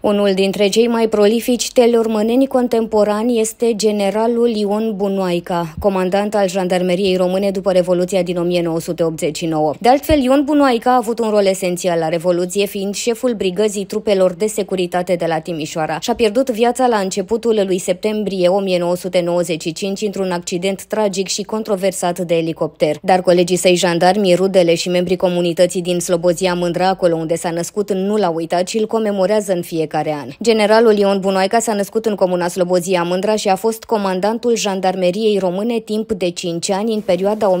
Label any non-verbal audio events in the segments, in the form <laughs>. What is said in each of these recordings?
Unul dintre cei mai prolifici telormăneni contemporani este generalul Ion Bunoaica, comandant al Jandarmeriei Române după Revoluția din 1989. De altfel, Ion Bunoaica a avut un rol esențial la Revoluție, fiind șeful brigăzii trupelor de securitate de la Timișoara. Și-a pierdut viața la începutul lui septembrie 1995 într-un accident tragic și controversat de elicopter. Dar colegii săi jandarmi, rudele și membrii comunității din Slobozia Mândra, acolo unde s-a născut, nu l-au uitat și îl comemorează în fiecare fiecare an. Generalul Ion Bunoica s-a născut în comuna Slobozia Mândra și a fost comandantul jandarmeriei române timp de 5 ani în perioada 1990-1995.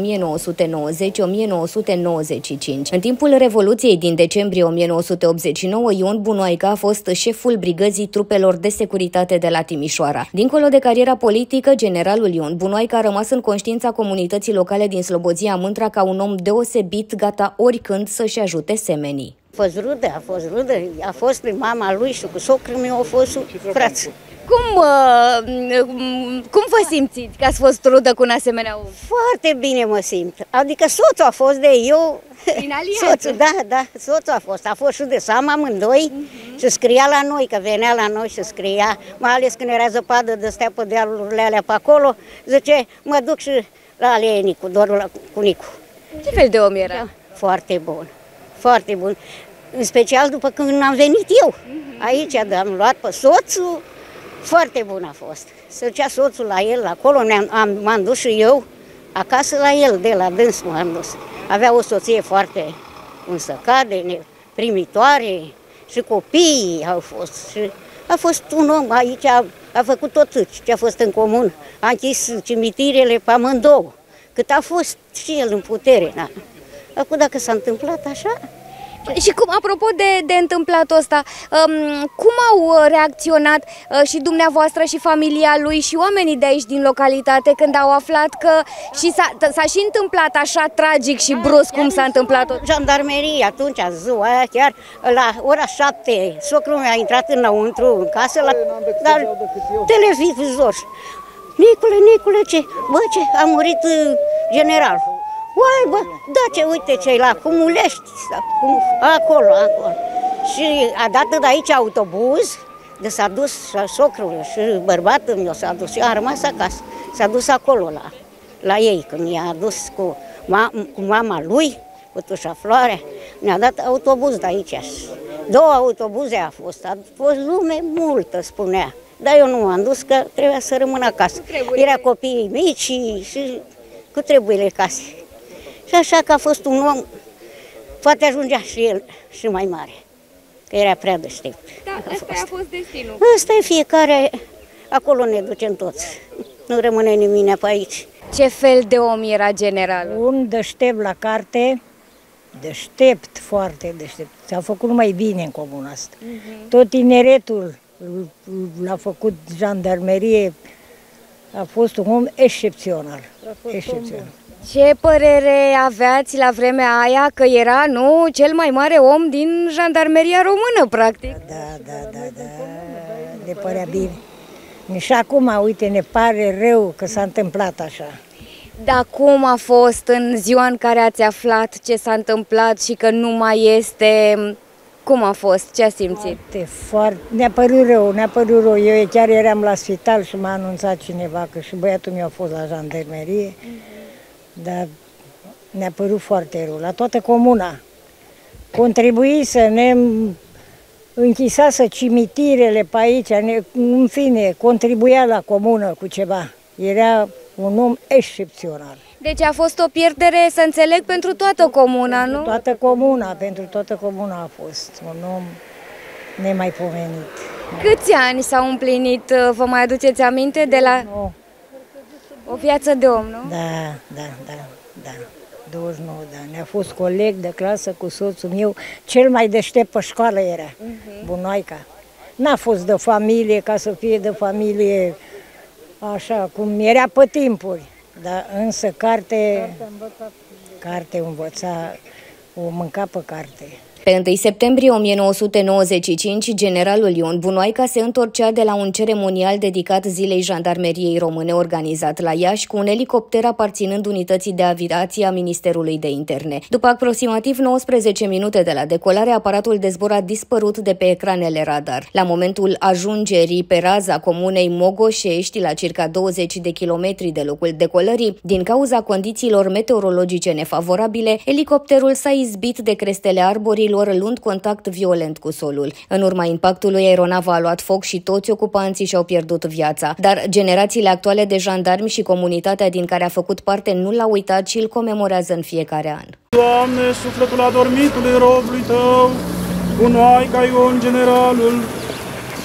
În timpul Revoluției din decembrie 1989, Ion Bunoica a fost șeful brigăzii trupelor de securitate de la Timișoara. Dincolo de cariera politică, generalul Ion Bunoica a rămas în conștiința comunității locale din Slobozia Mândra ca un om deosebit, gata oricând să-și ajute semenii fost rudă, a fost rudă, a fost prin mama lui și cu socrul meu au fost frați. Cum, uh, cum vă simțiți că ați fost rudă cu un asemenea om? Foarte bine mă simt. Adică soțul a fost de eu. Prin <laughs> soțul, da, da, soțul a fost. A fost și de seama amândoi uh-huh. și scria la noi, că venea la noi și scria, mai ales când era zăpadă de stea pe dealurile alea pe acolo, zice, mă duc și la Nicu, doar la, cu Nicu. Ce fel de om era? Da, foarte bun, foarte bun în special după când am venit eu. Aici am luat pe soțul, foarte bun a fost. Să ducea soțul la el, acolo am, m-am dus și eu, acasă la el, de la dâns m-am dus. Avea o soție foarte însăcade, primitoare și copiii au fost. Și a fost un om aici, a, a făcut tot ce a fost în comun. A închis cimitirele pe amândouă, cât a fost și el în putere. Da. Acum dacă s-a întâmplat așa, și cum, apropo de, de întâmplatul ăsta, um, cum au uh, reacționat uh, și dumneavoastră și familia lui și oamenii de aici din localitate când au aflat că și s-a și întâmplat așa tragic și brusc cum s-a întâmplat? Jandarmerie atunci, ziua aia chiar la ora șapte, socrul meu a intrat înăuntru în casă la dar, televizor. Nicule, Nicule, ce? Bă, ce? A murit uh, generalul. Uai, bă, da, ce uite ce la Cumulești, acolo, acolo. Și a dat de aici autobuz, de s-a dus socrul și bărbatul meu s-a dus, eu am rămas acasă, s-a dus acolo la, la ei, când i-a dus cu, ma, cu mama lui, cu tușa floare, ne-a dat autobuz de aici. Două autobuze a fost, a fost lume multă, spunea. Dar eu nu m-am dus, că trebuia să rămân acasă. Era copiii mici și cu treburile casei. Și așa că a fost un om, poate ajungea și el și mai mare, că era prea deștept. Da, a asta fost. a fost destinul. Asta e fiecare, acolo ne ducem toți. Nu rămâne nimic pe aici. Ce fel de om era general? Un deștept la carte, deștept, foarte deștept. S-a făcut numai bine în comuna asta. Uh-huh. Tot tineretul l-a făcut jandarmerie, a fost un om excepțional. A fost excepțional. Ce părere aveați la vremea aia că era, nu, cel mai mare om din jandarmeria română, practic? Da, da, da, da, ne părea bine. Și acum, uite, ne pare rău că s-a întâmplat așa. Dar cum a fost în ziua în care ați aflat ce s-a întâmplat și că nu mai este? Cum a fost? Ce a simțit? Foarte, foarte. Ne-a părut rău, ne-a părut rău. Eu chiar eram la spital și m-a anunțat cineva că și băiatul meu a fost la jandarmerie. Mm-hmm dar ne-a părut foarte rău, la toată comuna. Contribui să ne închisase cimitirele pe aici, ne, în fine, contribuia la comună cu ceva. Era un om excepțional. Deci a fost o pierdere, să înțeleg, pentru toată comuna, nu? Toată comuna, pentru toată comuna a fost un om nemaipomenit. Câți ani s-au împlinit, vă mai aduceți aminte, de la... No. O viață de om, nu? Da, da, da, da. 29 de ani. A fost coleg de clasă cu soțul meu, cel mai deștept pe școală era, uh-huh. bunoica. N-a fost de familie ca să fie de familie așa cum era pe timpuri, dar însă carte, carte învăța, o mânca pe carte. Pe 1 septembrie 1995, generalul Ion Bunoaica se întorcea de la un ceremonial dedicat Zilei Jandarmeriei Române organizat la Iași cu un elicopter aparținând unității de aviație a Ministerului de Interne. După aproximativ 19 minute de la decolare, aparatul de zbor a dispărut de pe ecranele radar. La momentul ajungerii pe raza comunei Mogoșești, la circa 20 de kilometri de locul decolării, din cauza condițiilor meteorologice nefavorabile, elicopterul s-a izbit de crestele arborilor lor luând contact violent cu solul. În urma impactului, aeronava a luat foc și toți ocupanții și-au pierdut viața. Dar generațiile actuale de jandarmi și comunitatea din care a făcut parte nu l-au uitat și îl comemorează în fiecare an. Doamne, sufletul adormitului robului Tău, bunoai ca Ion generalul,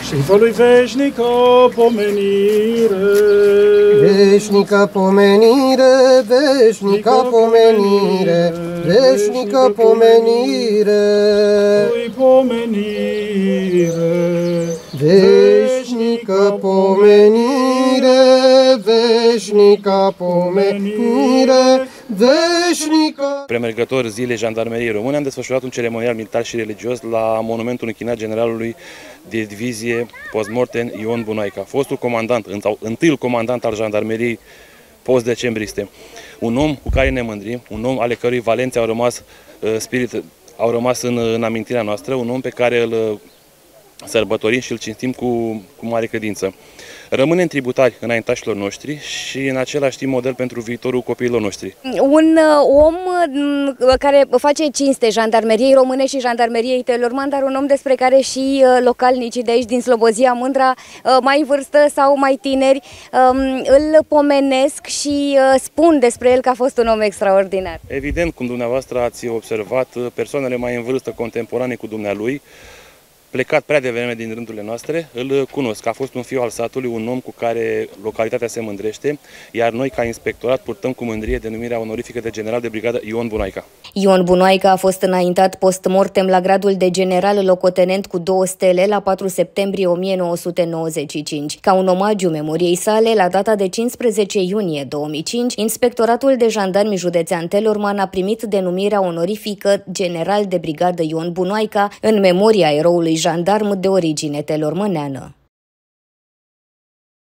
și fă lui veșnică pomenire. Veșnică pomenire, veșnică pomenire, veșnică pomenire. Lui pomenire. Veșnică pomenire, veșnică pomenire, veșnică. Premergător zilei Jandarmeriei Române am desfășurat un ceremonial militar și religios la monumentul închinat generalului de divizie postmortem Ion Bunoica, fostul comandant, întâiul comandant al Jandarmeriei post-decembriste. Un om cu care ne mândrim, un om ale cărui valențe au rămas, uh, spirit, au rămas în, în amintirea noastră, un om pe care îl uh, sărbătorim și îl cinstim cu, cu mare credință. Rămânem tributari înaintașilor noștri și în același timp model pentru viitorul copiilor noștri. Un uh, om uh, care face cinste jandarmeriei române și jandarmeriei Telorman, dar un om despre care și uh, localnicii de aici din Slobozia Mândra, mai în vârstă sau mai tineri, um, îl pomenesc și spun despre el că a fost un om extraordinar. Evident, cum dumneavoastră ați observat, persoanele mai în vârstă contemporane cu dumnealui, plecat prea devreme din rândurile noastre, îl cunosc. A fost un fiu al satului, un om cu care localitatea se mândrește, iar noi, ca inspectorat, purtăm cu mândrie denumirea onorifică de general de brigadă Ion Bunoica. Ion Bunoica a fost înaintat post-mortem la gradul de general locotenent cu două stele la 4 septembrie 1995. Ca un omagiu memoriei sale, la data de 15 iunie 2005, Inspectoratul de Jandarmi Județean Telorman a primit denumirea onorifică general de brigadă Ion Bunoica în memoria eroului jandarm de origine telormăneană.